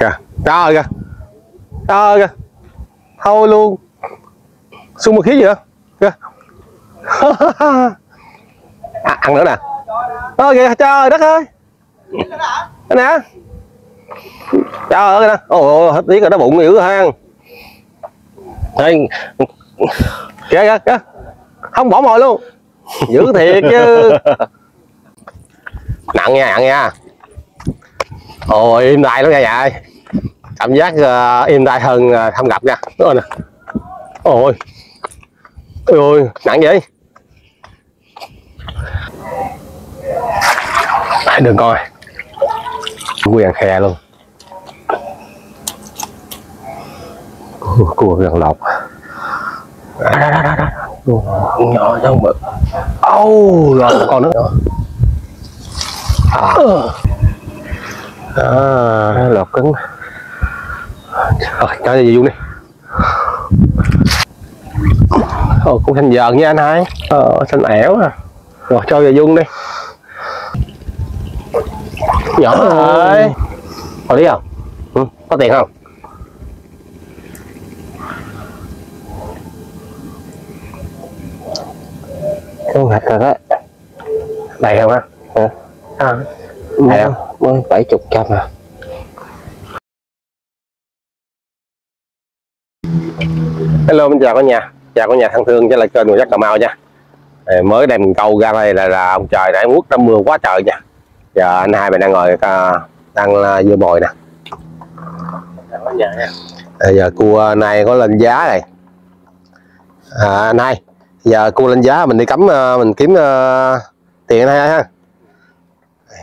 kìa trời kìa. Trời kìa. Thôi luôn. Xuống một khí gì nữa kìa. À, ăn nữa nè. Ơ kìa trời đất ơi. Cái nè trời ơi nè ôi hết tiếc rồi nó bụng dữ ha Đây. kìa kìa kìa. Không bỏ mồi luôn. Dữ thiệt chứ. Nặng nha nặng nha ồ im lại lắm nha nhà ơi. Cảm giác uh, im hơn ờ, uh, thăm gặp nha. Đúng rồi nè. Ôi ôi. Ôi nặng vậy? Đừng coi. Quyền khe luôn. Cua, cua gần lọc. Đó, đó, đó, đó, con nhỏ giống bự ô rồi còn con nữa. À à, lọt cứng. Rồi cho gì vô đi. Ồ, cũng thành dần nha anh hai. Ờ, xanh ẻo à. Rồi cho về dung đi. Nhỏ ơi có lý không? Ừ, có tiền không? Không ngạch rồi đó đầy không á? Ừ. à, đầy không bảy chục trăm à. Hello xin chào cả nhà. Chào cả nhà thân thương với lại kênh của giác cà mau nha. Mới đem câu ra đây là, là ông trời đã quất trong mưa quá trời nha. Giờ anh hai mình đang ngồi à, đang uh, dưa mồi nè. À, giờ cua này có lên giá này. À, anh hai giờ cua lên giá mình đi cắm uh, mình kiếm uh, tiền anh hai ha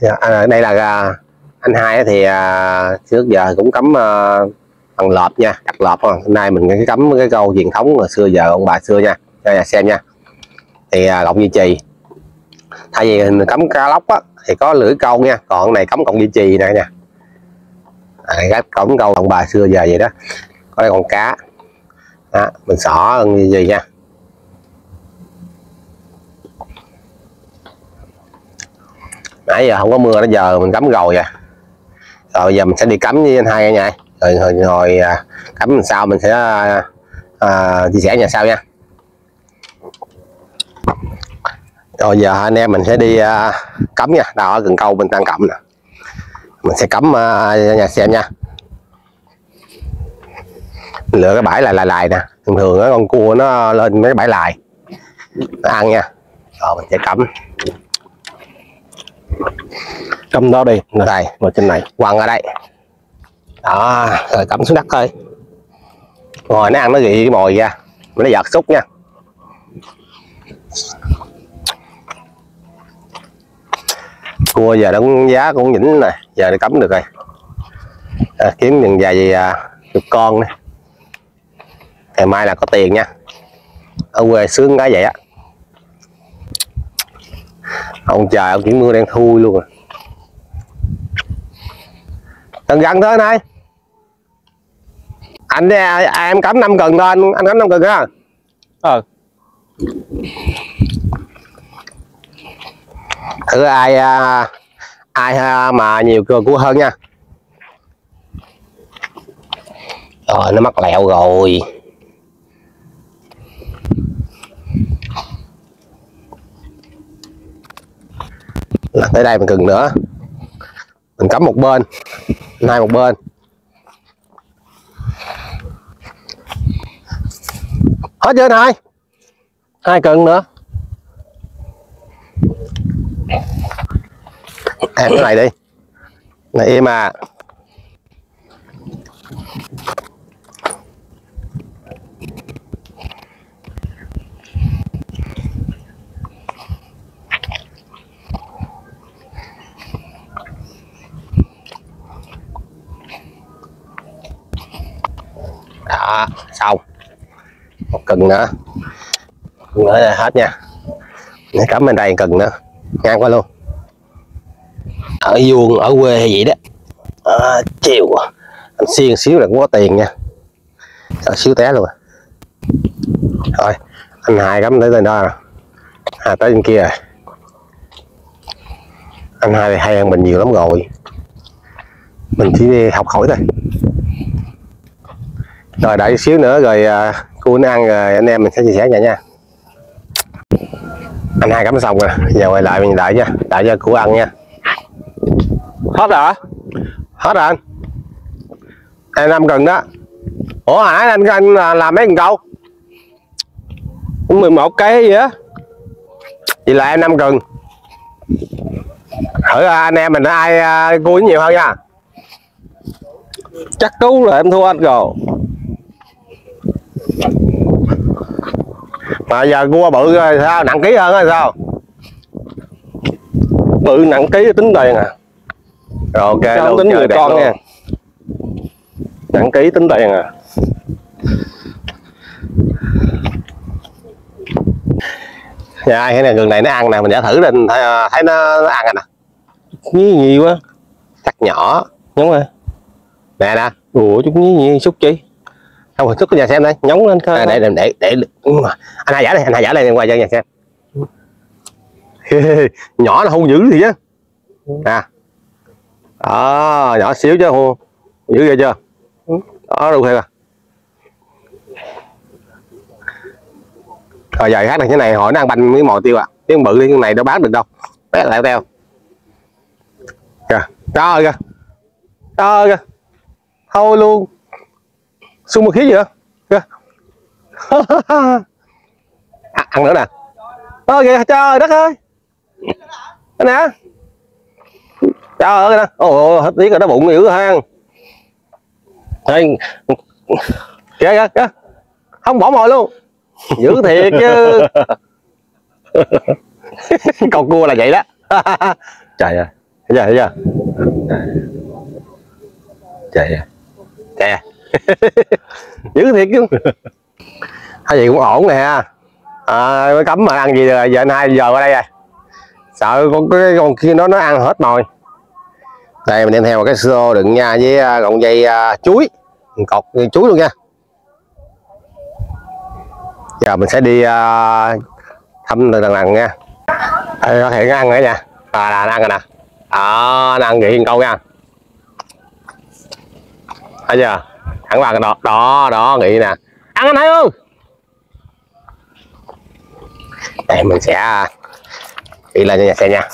Dạ, à, đây là à, anh hai thì à, trước giờ cũng cấm uh, à, bằng lợp nha đặt lợp không hôm nay mình cái cấm cái câu truyền thống hồi xưa giờ ông bà xưa nha cho nhà xem nha. Thì à, gọng duy trì. Thay vì mình cấm cá lóc á thì có lưỡi câu nha còn này cấm cọng duy trì này nè à, cái cổng câu ông bà xưa giờ vậy đó. Có đây con cá. Đó, mình xỏ duy trì nha. Nãy giờ không có mưa đó giờ mình cắm rồi à. Rồi bây giờ mình sẽ đi cắm với anh hai nha rồi rồi, rồi à, cắm làm sao mình sẽ à, à, chia sẻ nhà sau nha. Rồi giờ anh em mình sẽ đi à, cắm nha. Đó ở gần câu mình đang cắm nè. Mình sẽ cắm à, nhà xem nha. Mình lựa cái bãi lại lại lại nè. Thường thường á con cua nó lên mấy bãi lại. Nó ăn nha. Rồi mình sẽ cắm cắm đó đi, ở đây ngồi trên này. quăng ở đây. Đó rồi cắm xuống đất thôi. Rồi nó ăn nó gị cái mồi ra nó giật xúc nha. Cua giờ nó cũng giá cũng nhỉnh này giờ nó cắm được rồi. À, kiếm những vài à, được con này. ngày mai là có tiền nha. Ở quê sướng cái vậy á ông trời ông chỉ mưa đang thui luôn à. Gần gần thôi này anh à, em cắm năm cần thôi anh, anh cắm năm cần á. Ờ, thử ai à, ai à, mà nhiều cưa cua hơn nha. Rồi nó mắc lẹo rồi là tới đây mình cần nữa. Mình cắm một bên hai một bên. Hết chưa hai hai cần nữa? Em cái này đi. Này, em à. Đó xong một cần nữa. Nữa là hết nha. Để cắm bên đây cần nữa. Ngang qua luôn. Ở vuông ở quê hay vậy đó. À, chiều anh xiên xíu là cũng có tiền nha. Sợ xíu té luôn à. rồi anh hai cắm tới đây đó nè à, tới bên kia rồi. Anh hai thì hay hơn mình nhiều lắm rồi. Mình chỉ đi học hỏi thôi rồi đợi xíu nữa rồi à, cô nó ăn rồi anh em mình sẽ chia sẻ nha. Nha anh hai cắm xong rồi giờ quay lại mình đợi nha đợi cho cô ăn nha. Hết rồi hả? Hết rồi anh. Em năm cần đó. Ủa nãy anh anh làm mấy cần câu cũng 11 cái gì á. Vậy là em năm cần thử anh em mình ai à, cua nhiều hơn nha. Chắc cú là em thua anh rồi mà giờ cua bự rồi sao? Nặng ký hơn hay sao? Bự nặng ký tính tiền à? Rồi ok không luôn, tính người con luôn. nha? Nặng ký tính tiền à? Dạ cái này gần này nó ăn nè mình đã thử lên thấy, thấy nó, nó ăn rồi nè. Nhí nhiều quá. Chắc nhỏ. Nhúng rồi. Nè nè. Ủa chút nhí nhiều xúc chi không hình chút của nhà xem đây nhóng lên coi. À, để, để để để. Ừ, anh hai giả đây anh hai giả đây qua cho nhà xem. Nhỏ là hung dữ gì chứ. Nè đó nhỏ xíu chứ hung dữ ghê chưa? Đó đâu thiệt à rồi giờ hát này thế này hỏi nó ăn banh miếng mồi tiêu à. Tiếng bự đi cái này đâu bán được đâu. Bé lại teo. Kìa trời ơi kìa. Trời ơi kìa. Thôi luôn xung một khí gì nữa kìa. À, ăn nữa nè. Ơ kìa trời đất ơi. Nè. Trời ơi nè ồ hết tiếc rồi nó bụng dữ ha Đây, kìa kìa kìa. Không bỏ mồi luôn. Dữ thiệt chứ. Con cua là vậy đó. Chạy à thấy chưa thấy chưa? À Nè dữ thiệt chứ. Hai gì cũng ổn nè à, mới cấm mà ăn gì rồi giờ anh hai giờ qua đây rồi. Sợ con cái con kia nó nó ăn hết mồi. Đây mình đem theo một cái xô đựng nha với à, gọng dây uh, chuối. Mình cột chuối luôn nha. Giờ mình sẽ đi uh, thăm lần lần nha. Đây, có thể ăn nữa nha à, là ăn rồi nè. Đó nó ăn vậy câu nha. Bây giờ thẳng vào cái đó đó đó nghĩ nè. Ăn anh thấy không? đây mình sẽ à, đi lên cho nhà xe nha.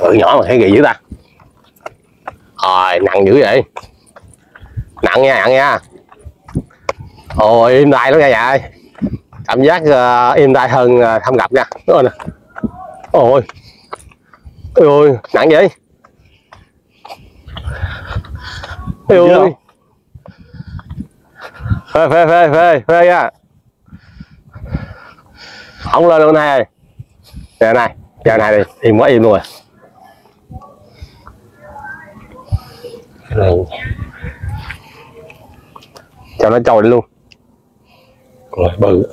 Bự nhỏ mà thấy gì dữ ta. Rồi nặng dữ vậy. Nặng nha nặng nha. Ôi im tay lắm nha nhà, ơi cảm giác uh, im tay hơn ờ, uh, không gặp nha. Đúng rồi nè. Ôi ôi ôi nặng vậy. Ôi ôi phê phê phê phê phê nha. Không lên luôn này. Giờ này giờ này đi im quá im luôn rồi. Cái này. Cho nó trồi lên luôn rồi bự.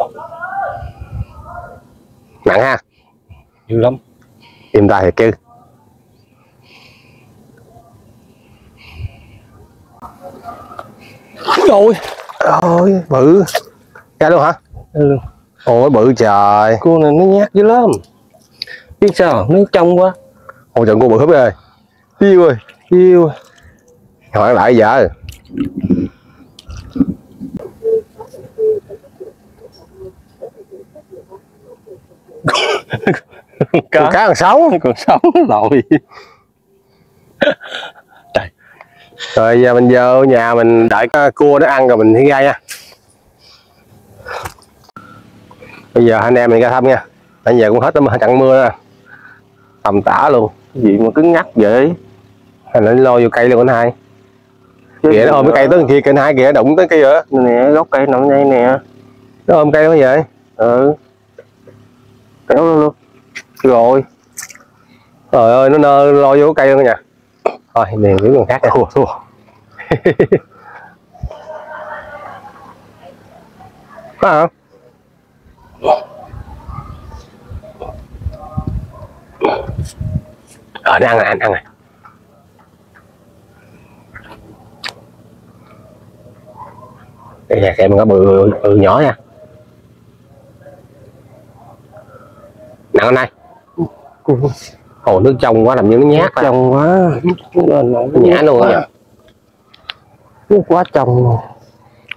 Nặng ha. Dữ lắm. Im tay thiệt chứ rồi. Ôi bự. Ra luôn hả? Ừ, ôi bự trời. Cua này nó nhát dữ lắm. Biết sao? Nước trong quá. Ôi trận cô bự húp ơi yêu ơi yêu hỏi lại giờ. Cá. cá còn sống. Còn sống rồi rồi giờ mình vô nhà mình đợi cua nó ăn rồi mình đi ra nha. Bây giờ anh em mình ra thăm nha. Bây giờ cũng hết trận mưa nè tầm tả luôn. Gì mà cứng ngắc vậy? Anh nó lôi vô cây luôn anh hai. Kìa nó ôm cái cây tới kia anh hai kìa đụng tới cây rồi nè gốc cây nằm đây nè. Nó ôm cây quá vậy. Ừ. Kéo luôn luôn. Rồi. Trời ơi nó nơ lôi vô cái cây luôn nha thôi, liền với con khác thua thua. Có không? Ờ nó ăn rồi anh ăn rồi đây là xem có bự bự nhỏ nha. Nặng hôm nay ồ nước trong quá làm như nó nhát ra. trong quá. Lên nó nhả luôn á. nước quá trong luôn.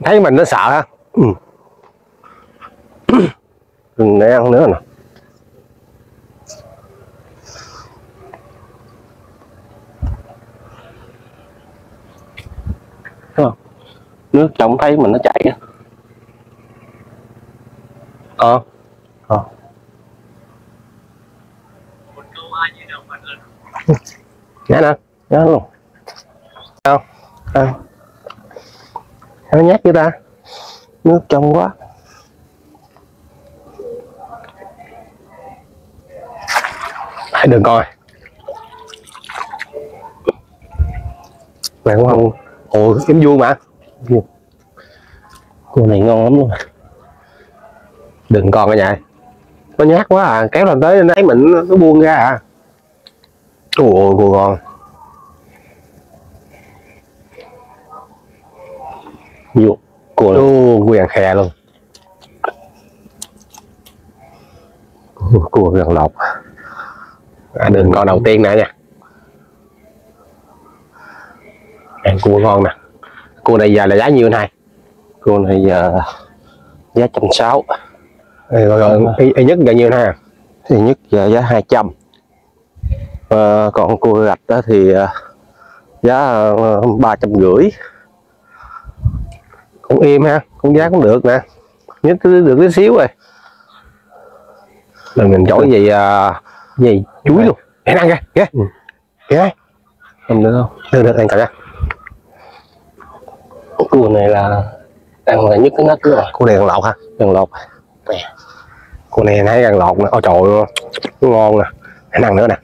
Thấy mình nó sợ ha đừng để ăn nữa nè. Không? nước trong thấy mình nó chảy á. Ờ. Ờ. nhá nè nhá luôn. Sao? à, nó nhát chưa ta? Nước trong quá. Hãy đừng coi. Mày cũng không ồ kiếm vuông mà. Cô này ngon lắm luôn. Đừng còn cái nhại nó nhát quá à kéo lên tới thấy mình nó buông ra à ồ cô ngon nhiều cô ô quyền khè luôn. Cô gần lọc à, đừng con đầu tiên nè nha. Ăn cua ngon nè. Cua này giờ là giá nhiêu này cô này giờ giá trăm sáu. Rồi, rồi, y nhất gần nhiêu nè thì nhất giờ giá 200 à, còn cua gạch đó thì à, giá ba trăm rưỡi. Cũng im ha cũng giá cũng được nè. Nhất cứ được tí xíu rồi. Rồi mình chổi gì à, gì chuối luôn. Để ăn kìa kìa. Ừ. kìa. Không được không? Được được ăn cậu nha cua này là ăn là nhất cái nách rồi. Cô này gần lọt ha. Gần lọc cô này thấy gần lọt nè. Ôi trời ơi ngon nè. Để ăn nữa nè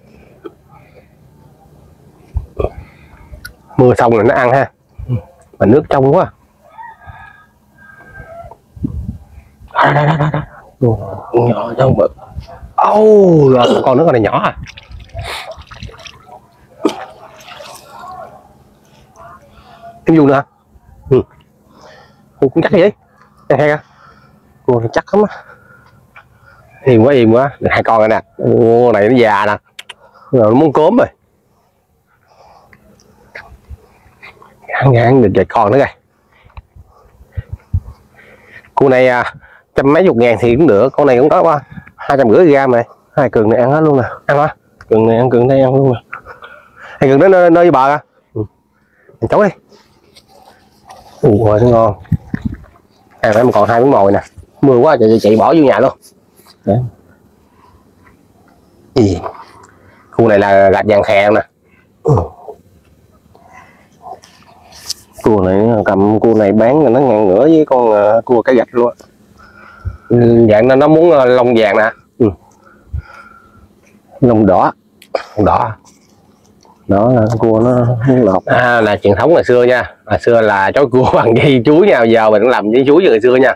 mưa xong rồi nó ăn ha mà nước trong quá đó, đó, đó, nhỏ trong bự Ô, rồi còn nước con này nhỏ à. Em dùng nữa? Ừ. Ủa, cũng chắc gì? Này hay cua này chắc lắm á Im quá, im quá. Hai con rồi nè. Ô, này nó già nè. Rồi nó muốn cốm rồi. Ngán, được vài con nữa kìa. cu này à, trăm mấy chục ngàn thì cũng được. Con này cũng có quá hai trăm rưỡi gram này. hai cường này ăn hết luôn nè Ăn hả? cường này ăn cường đây ăn luôn nè hai cường đến nơi, nơi với bà à? Ừ. Mình chấu đi. ủa nó ngon À, phải còn hai miếng mồi nè. Mưa quá chạy, chị bỏ vô nhà luôn. Đấy. Gì? Khu này là gạch vàng khè nè. Ừ cua này cầm cua này bán là nó ngang ngửa với con ờ, cua cái gạch luôn. Ừ, Dạng nó, nó muốn ờ, lông vàng nè. lông đỏ Lông đỏ. đó là cua nó lọt À, là truyền thống ngày xưa nha. Ngày xưa là chói cua bằng dây chuối nha. Giờ mình cũng làm dây chuối như ngày xưa nha.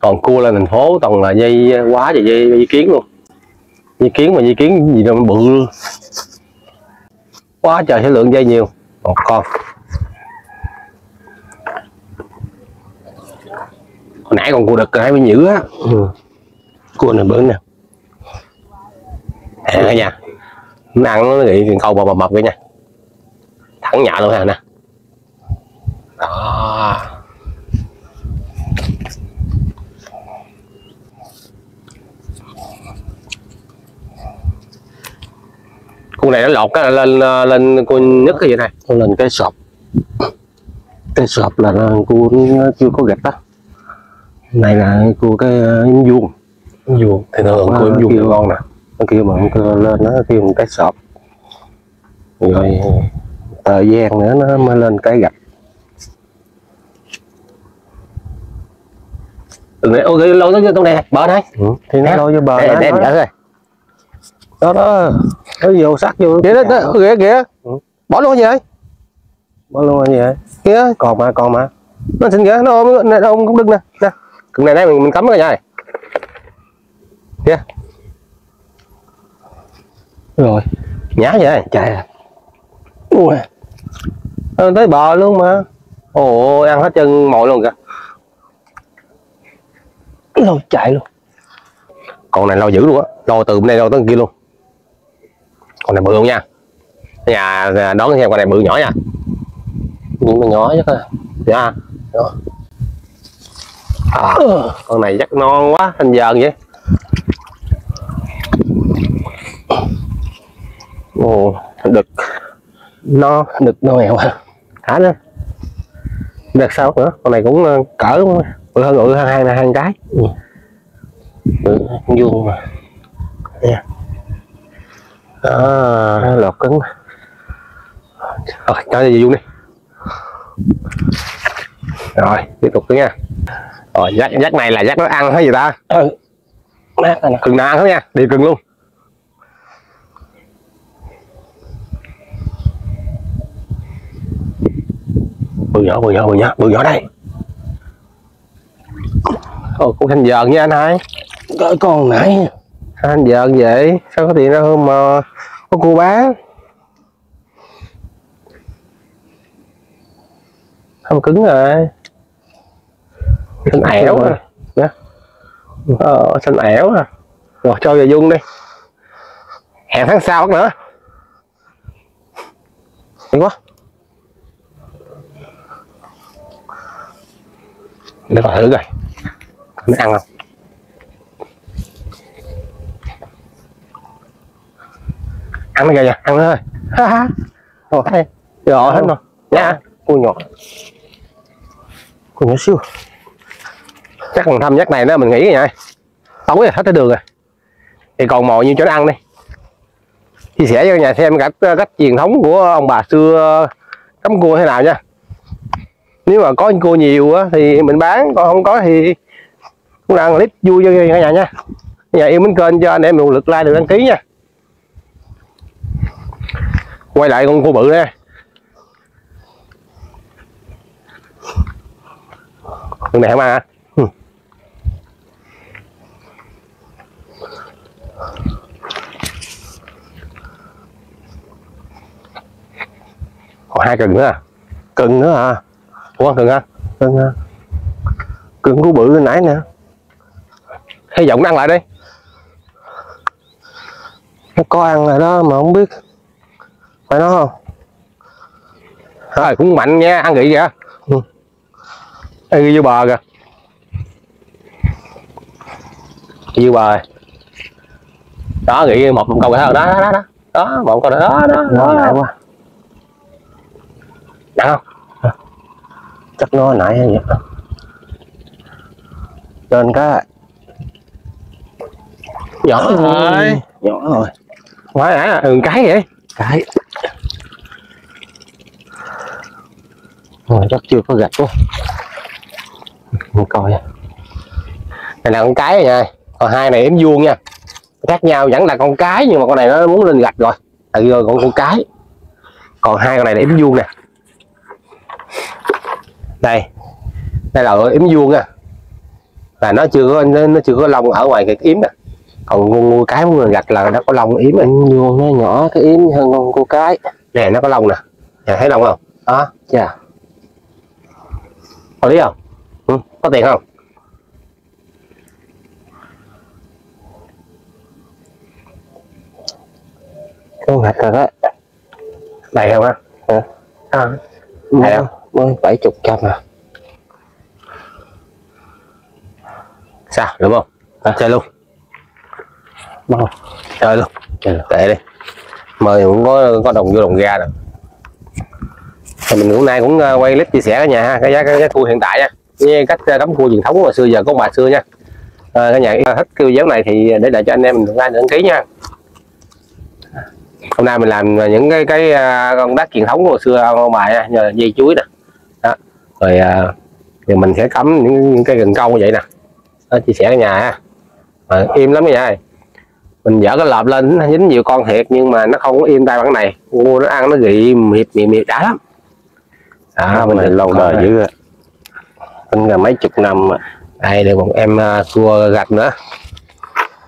Còn cua lên thành phố toàn là dây quá và dây, dây kiến luôn. Dây kiến mà dây kiến gì đâu mà bự. Quá trời số lượng dây nhiều. Một con. Hồi nãy còn cua đực hai mươi nhữ á. ừ. cua này bự nè. À, cả nhà. Nó ăn nó bị câu bò bò mập vậy nha. Thẳng nhạ luôn ha nè. Đó. Con này nó lột cái lên lên con nhất cái gì này? Lên cái sọp. Cái sọp là cua nó chưa có gạch đó này là cua cái ờ, yếm vuông. Vuông. Thì thường Ờ, cua em dùng kêu- ngon nè. Nó kêu mà nó lên nó kêu một cái sọp rồi thời gian nữa nó mới lên cái gạch để ok lâu tới trong này bờ này ừ. thì nó lôi vô bờ để đó, để em đó, dở rồi đó. Đó nó vô sắc vô. Kìa đó, đó kìa kìa Ừ. bỏ luôn gì vậy bỏ luôn vậy kìa còn mà còn mà. Nó xin kìa nó ôm nó ôm cũng đừng nè. Nè cần này đây mình mình cấm cái này. Kìa rồi. Nhá vậy chạy à ui. Ờ, tới bờ luôn mà. Ồ ăn hết chân mồi luôn kìa. Lôi chạy luôn. Con này lâu dữ luôn á. Lâu từ bên đây lâu tới bên kia luôn. Con này bự không nha? Nhà đón xem con này bự nhỏ nha. Nhưng mà nhỏ chắc là dạ à, con này chắc non quá thành dần vậy ồ đực. Nó được nó mèo. À thả nữa đợt sau nữa? Con này cũng ờ, cỡ bự hơn bự hơn hai hai cái. Ừ, vuông mà. À, nó lọt cứng. Rồi cho đi vuông đi. Rồi tiếp tục nữa nha rồi dắt dắt này là dắt nó ăn hay gì ta? Ừ. Nè. Cừng nào thôi nha đi cừng luôn. Bự nhỏ bự nhỏ bự nhỏ bự nhỏ đây. Ồ, cũng thành dần nha anh hai. Cỡ con nãy. Anh dần vậy sao có tiền ra hơn mà có cô bán không cứng rồi xanh ẻo rồi. rồi. Nè. ờ, xanh ẻo à rồi cho vào dung đi. Hẹn tháng sau nữa. Đi quá. Để coi thử coi. Nó ăn không? Ăn nó kìa kìa ăn nó thôi. Ha ha. Rồi đây rồi hết rồi. Nha. Cô nhỏ. Cô nhỏ xíu chắc còn thăm nhắc này nữa mình nghĩ rồi nha. Tối rồi hết tới đường rồi. Thì còn mồi như cho nó ăn đi. Chia sẻ cho nhà xem cách cách truyền thống của ông bà xưa cắm cua thế nào nha. Nếu mà có cua nhiều á, thì mình bán còn không có thì cũng là clip vui cho cả nhà nha. Nhà yêu mến kênh cho anh em một lượt like được đăng ký nha. Quay lại con cua bự đây. Con này không ăn hả Ừ còn hai cần nữa à? Cưng nữa à ủa cần hả cưng à? Cưng của bự hồi nãy nè. Hay giọng ăn lại đi. Nó có ăn rồi đó mà không biết. Phải nó không? Rồi cũng mạnh nha ăn nghỉ kìa Ừ. ăn ghi vô bờ kìa. Vô bờ. Đó nghỉ một một câu đó đó đó đó. Đó một câu đó đó đó, nó nãy đó. quá. Nặng không? Chắc nó nãy hay vậy trên cái nhỏ rồi nhỏ rồi. Quá nãy là ừ, cái vậy. Cái. Rồi chắc chưa có gạch quá. Mình coi. Này là con cái nha. Còn hai này em vuông nha khác nhau vẫn là con cái nhưng mà con này nó muốn lên gạch rồi. Tại rồi con con cái. Còn hai con này là yếm vuông nè. Đây. Đây là yếm vuông nha. Là nó chưa có nó, nó chưa có lông ở ngoài cái yếm nè. Còn con nuôi cái muốn lên gạch là nó có lông yếm anh vuông nó nhỏ cái yếm hơn con cô cái. Nè nó có lông nè. Nè thấy lông không? Đó chà có lý không? Ừ, có tiền không? Con gạch rồi đó. Đầy không á? Hả? à, mới Hay không? mới bảy chục trăm à? Sao? Đúng không? À, chơi luôn. Bao? Chơi luôn. Chơi luôn. tệ đi. Mời cũng có có đồng vô đồng ra rồi thì mình hôm nay cũng ờ, quay clip chia sẻ cả nhà ha cái giá cái giá cua hiện tại nha. Với cách ờ, đóng cua truyền thống hồi xưa giờ ông bà xưa nha. À, cả nhà thích cái video này thì để lại cho anh em mình like đăng ký nha hôm nay mình làm những cái cái ờ, con đất truyền thống của hồi xưa ông bà nha nhờ dây chuối nè. Đó. Rồi ờ, thì mình sẽ cắm những, những cái cần câu như vậy nè. Đó, chia sẻ cả nhà ha. Ờ, im lắm nha mình dở cái lợp lên nó dính nhiều con thiệt nhưng mà nó không có im tay bằng cái này. Mua nó ăn nó gị miệt miệt miệt đã lắm. À, mình mình lâu đời dữ à tính là mấy chục năm mà. Đây được một em cua gạch nữa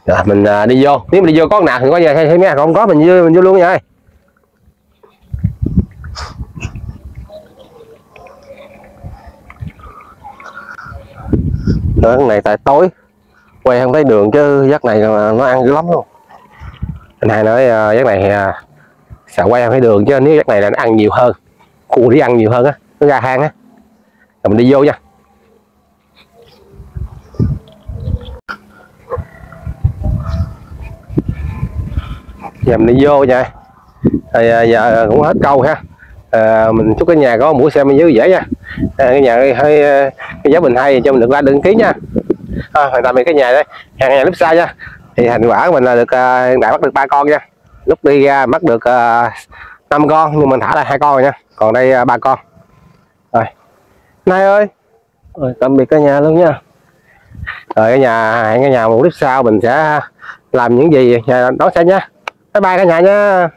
rồi mình à, đi vô. Nếu mình đi vô có nào thì có nhà hay hay mấy không có mình vô mình vô luôn nha. Đó, cái này tại tối. Quay không thấy đường chứ giấc này nó ăn dữ lắm luôn. Anh hai nói uh, giấc này uh, xà quay thấy đường chứ nếu giấc này là nó ăn nhiều hơn. Cua đi ăn nhiều hơn á nó ra hang á. Rồi mình đi vô nha. Giờ mình đi vô nha. À, giờ cũng hết câu ha. À, mình chúc cái nhà có mũi xem bên dưới dễ nha. À, cái nhà hơi cái giá bình hay cho mình được like đăng ký nha. À, tạm biệt cái nhà đây. Hẹn nhà lúc xa nha. Thì thành quả của mình là được hiện tại bắt được ba con nha. Lúc đi ra bắt được năm con nhưng mình thả lại hai con rồi nha. Còn đây ba con. Rồi. Nay ơi. Rồi tạm biệt cả nhà luôn nha. Rồi cái nhà hẹn cái nhà một clip sau mình sẽ làm những gì đón xem nha bye bye cả nhà nha.